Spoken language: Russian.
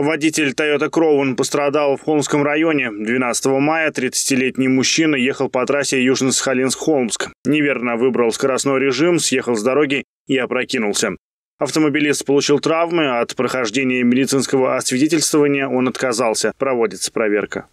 Водитель Toyota Crown пострадал в Холмском районе. 12 мая 30-летний мужчина ехал по трассе Южно-Сахалинск-Холмск. Неверно выбрал скоростной режим, съехал с дороги и опрокинулся. Автомобилист получил травмы. От прохождения медицинского освидетельствования он отказался. Проводится проверка.